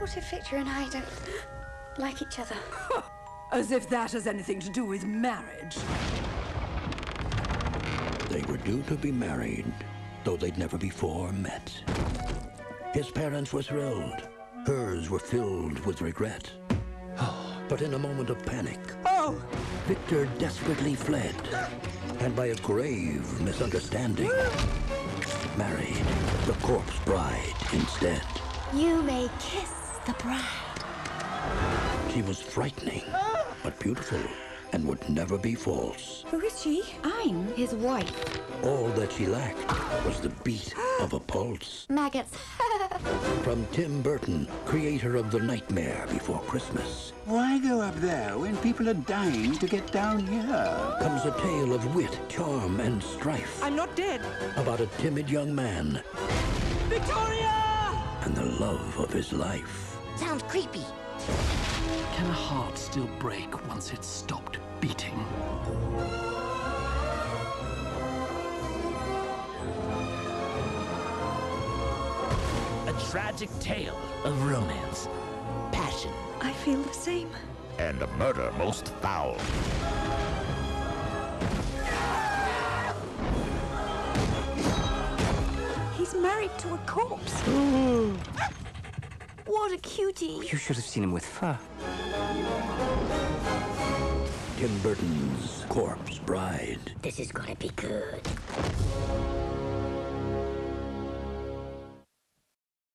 What if Victor and I don't like each other? As if that has anything to do with marriage. They were due to be married, though they'd never before met. His parents were thrilled. Hers were filled with regret. But in a moment of panic, Oh! Victor desperately fled. And by a grave misunderstanding, married the corpse bride instead. You may kiss the bride. She was frightening, but beautiful, and would never be false. Who is she? I'm his wife. All that she lacked was the beat of a pulse. Maggots. From Tim Burton, creator of The Nightmare Before Christmas, Why go up there when people are dying to get down here? comes a tale of wit, charm, and strife I'm not dead. about a timid young man Victoria! And the love of his life. Sounds creepy. Can a heart still break once it's stopped beating? A tragic tale of romance, passion, I feel the same. and a murder most foul. He's married to a corpse. what a cutie. You should have seen him with fur. Tim Burton's Corpse Bride. This is gonna be good.